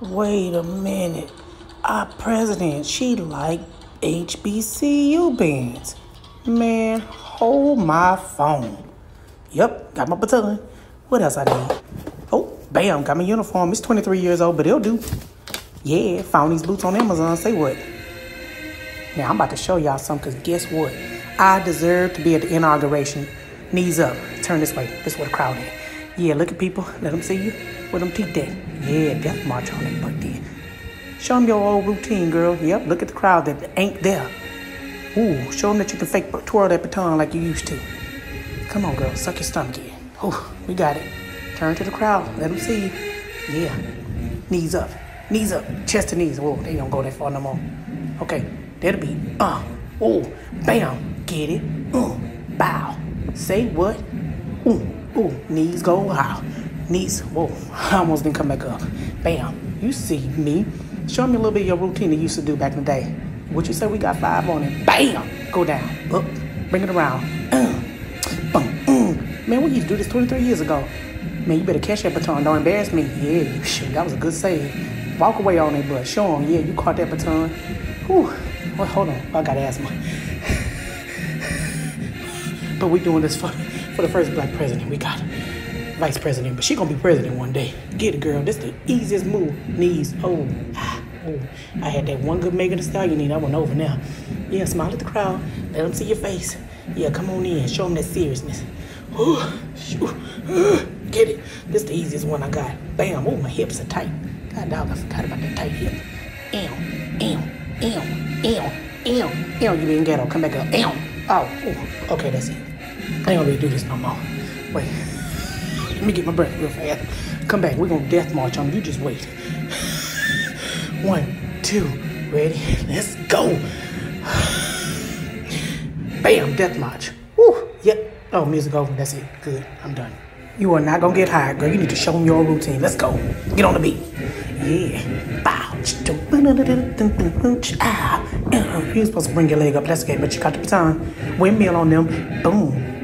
Wait a minute. Our president, she like HBCU bands. Man, hold my phone. Yep, got my baton. What else I need? Oh, bam, got my uniform. It's 23 years old, but it'll do. Yeah, found these boots on Amazon. Say what? Now, I'm about to show y'all something, because guess what? I deserve to be at the inauguration. Knees up. Turn this way. This is where the crowd is. Yeah, look at people. Let them see you. With them teeth there. Yeah, death march on that butt there. Show them your old routine, girl. Yep, look at the crowd that ain't there. Ooh, show them that you can fake twirl that baton like you used to. Come on, girl. Suck your stomach in. Ooh, we got it. Turn to the crowd. Let them see you. Yeah. Knees up. Knees up. Chest to knees. Whoa, they don't go that far no more. Okay, that'll be, uh, oh, bam. Get it. Uh, bow. Say what? Ooh, knees go high. Knees, whoa, I almost didn't come back up. Bam, you see me. Show me a little bit of your routine that you used to do back in the day. What you say we got five on it? Bam, go down, up, bring it around. Mm. Man, we used to do this 23 years ago. Man, you better catch that baton. Don't embarrass me. Yeah, shit, that was a good save. Walk away on that but Show them, yeah, you caught that baton. Whew. Well, hold on, I got asthma. but we doing this for, for the first black president. We got vice president, but she gonna be president one day. Get it, girl. This the easiest move. Knees. Oh, ah, oh. I had that one good Megan Thee Stallion knee. That one over now. Yeah, smile at the crowd. Let them see your face. Yeah, come on in. Show them that seriousness. Ooh, get it. This the easiest one I got. Bam. Oh, my hips are tight. God dog, I forgot about that tight hip. Ew, ew, ew, ew, ew, ew. You being ghetto. Come back up. Ew. Oh, ooh. okay, that's it. I ain't gonna really do this no more. Wait. Let me get my breath real fast. Come back. We're gonna death march on you. Just wait. One, two, ready? Let's go. Bam, death march. Woo. Yep. Oh, music over. That's it. Good. I'm done. You are not gonna get high, girl. You need to show them your routine. Let's go. Get on the beat. Yeah. Bow. Ah. You're supposed to bring your leg up. That's okay, but you got the baton. Windmill on them. Boom.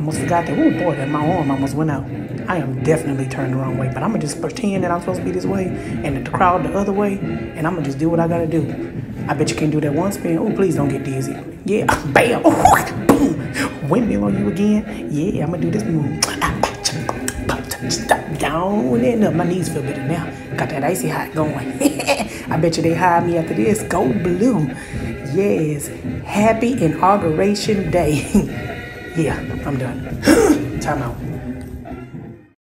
Almost forgot that. Oh boy, that my arm almost went out. I am definitely turned the wrong way, but I'm gonna just pretend that I'm supposed to be this way and the crowd the other way, and I'm gonna just do what I gotta do. I bet you can do that one spin. Oh, please don't get dizzy. Yeah, bam, oh, boom. Windmill on you again. Yeah, I'm gonna do this move. Down and up. My knees feel better now. Got that icy hot going. I bet you they hire me after this. Go blue. Yes. Happy inauguration day. yeah, I'm done. Time out.